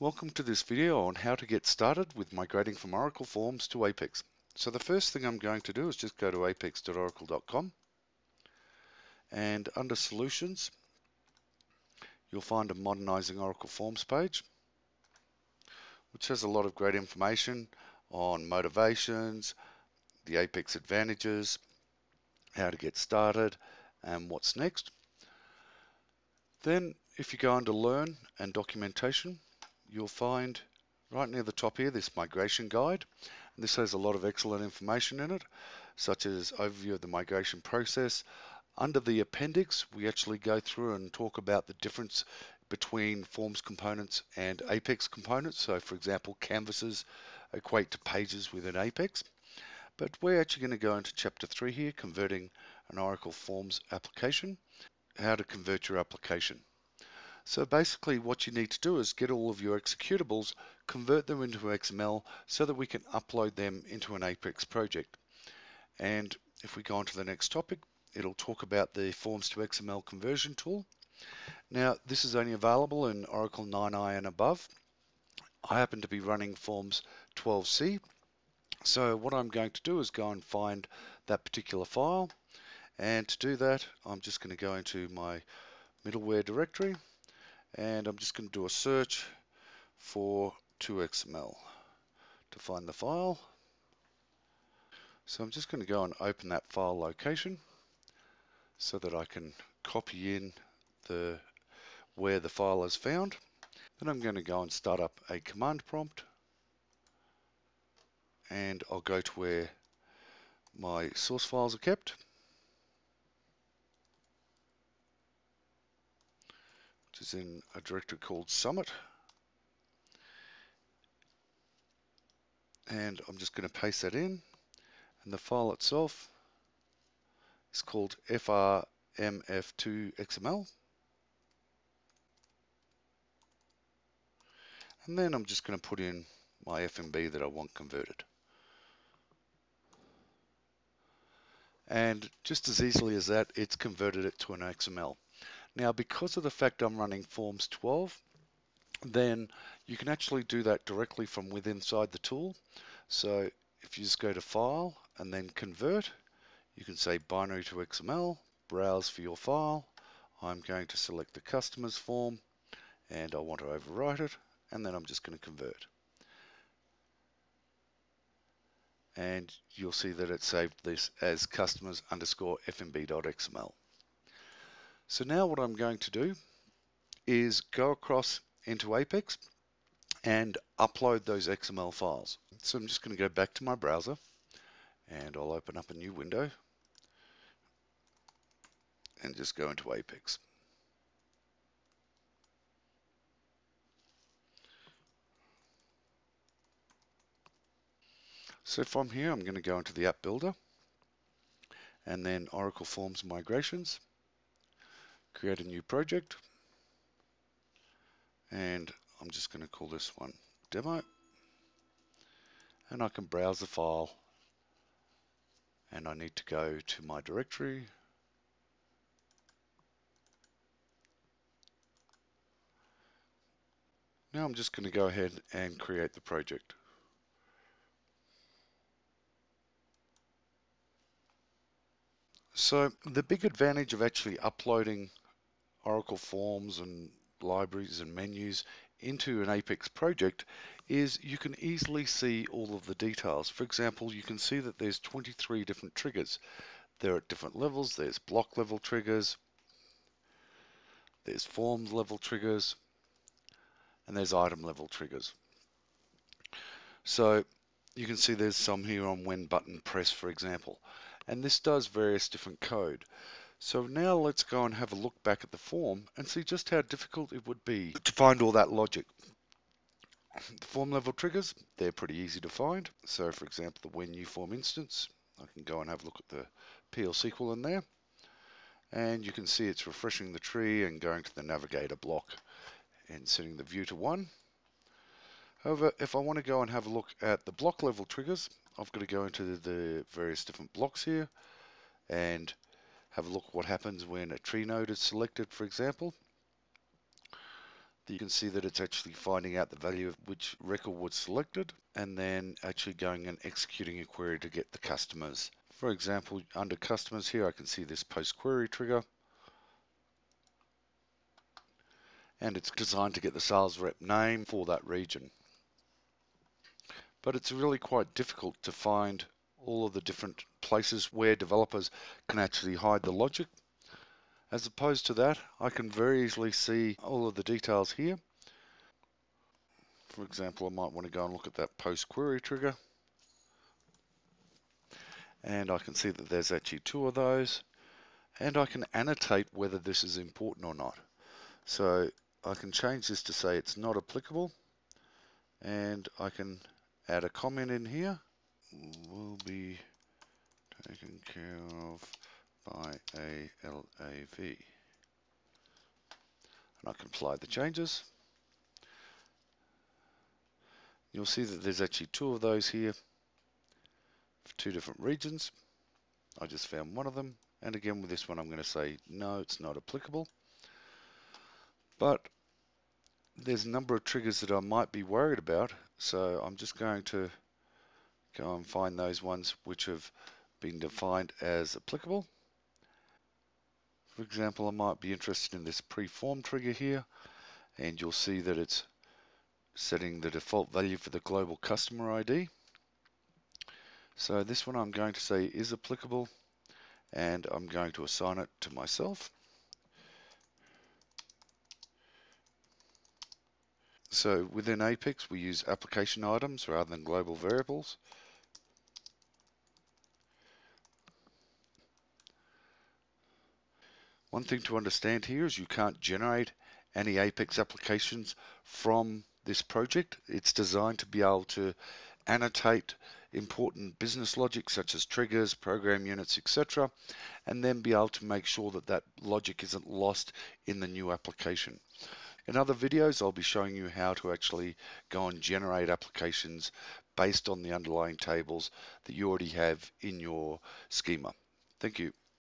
Welcome to this video on how to get started with migrating from Oracle Forms to Apex. So the first thing I'm going to do is just go to apex.oracle.com and under Solutions you'll find a Modernizing Oracle Forms page which has a lot of great information on motivations, the Apex advantages, how to get started and what's next. Then if you go under Learn and Documentation you'll find right near the top here this migration guide. And this has a lot of excellent information in it, such as overview of the migration process. Under the appendix, we actually go through and talk about the difference between forms components and Apex components. So for example, canvases equate to pages within Apex. But we're actually going to go into chapter three here, converting an Oracle Forms application, how to convert your application. So basically what you need to do is get all of your executables, convert them into XML so that we can upload them into an Apex project. And if we go on to the next topic, it'll talk about the Forms to XML conversion tool. Now this is only available in Oracle 9i and above. I happen to be running Forms 12c. So what I'm going to do is go and find that particular file. And to do that, I'm just going to go into my middleware directory and I'm just going to do a search for 2XML to find the file. So I'm just going to go and open that file location so that I can copy in the where the file is found. Then I'm going to go and start up a command prompt and I'll go to where my source files are kept which is in a directory called Summit. And I'm just going to paste that in. And the file itself is called frmf2xml. And then I'm just going to put in my FMB that I want converted. And just as easily as that, it's converted it to an XML. Now, because of the fact I'm running Forms 12, then you can actually do that directly from within inside the tool. So if you just go to File and then Convert, you can say Binary to XML, browse for your file. I'm going to select the customers form and I want to overwrite it and then I'm just going to convert. And you'll see that it saved this as customers underscore fmb.xml. So now what I'm going to do is go across into Apex and upload those XML files. So I'm just going to go back to my browser and I'll open up a new window and just go into Apex. So from here I'm going to go into the app builder and then Oracle Forms Migrations create a new project. And I'm just going to call this one demo. And I can browse the file. And I need to go to my directory. Now I'm just going to go ahead and create the project. So the big advantage of actually uploading Oracle forms and libraries and menus into an Apex project is you can easily see all of the details. For example, you can see that there's 23 different triggers. They're at different levels. There's block level triggers, there's forms level triggers, and there's item level triggers. So you can see there's some here on when button press, for example. And this does various different code. So now let's go and have a look back at the form and see just how difficult it would be to find all that logic. The form level triggers, they're pretty easy to find. So for example, the when new form instance, I can go and have a look at the PL SQL in there. And you can see it's refreshing the tree and going to the navigator block and setting the view to one. However, if I want to go and have a look at the block level triggers, I've got to go into the various different blocks here and have a look what happens when a tree node is selected, for example. you can see that it's actually finding out the value of which record was selected and then actually going and executing a query to get the customers. For example, under customers here, I can see this post query trigger and it's designed to get the sales rep name for that region. But it's really quite difficult to find all of the different places where developers can actually hide the logic. As opposed to that, I can very easily see all of the details here. For example, I might want to go and look at that post query trigger. And I can see that there's actually two of those. And I can annotate whether this is important or not. So I can change this to say it's not applicable. And I can add a comment in here. Will be taken care of by a LOV. And I can apply the changes. You'll see that there's actually two of those here for two different regions. I just found one of them. And again, with this one, I'm going to say, no, it's not applicable. But there's a number of triggers that I might be worried about. So I'm just going to go and find those ones which have been defined as applicable. For example, I might be interested in this preform trigger here, and you'll see that it's setting the default value for the global customer ID. So this one I'm going to say is applicable, and I'm going to assign it to myself. So within Apex, we use application items rather than global variables. One thing to understand here is you can't generate any Apex applications from this project. It's designed to be able to annotate important business logic such as triggers, program units, etc., and then be able to make sure that that logic isn't lost in the new application. In other videos, I'll be showing you how to actually go and generate applications based on the underlying tables that you already have in your schema. Thank you.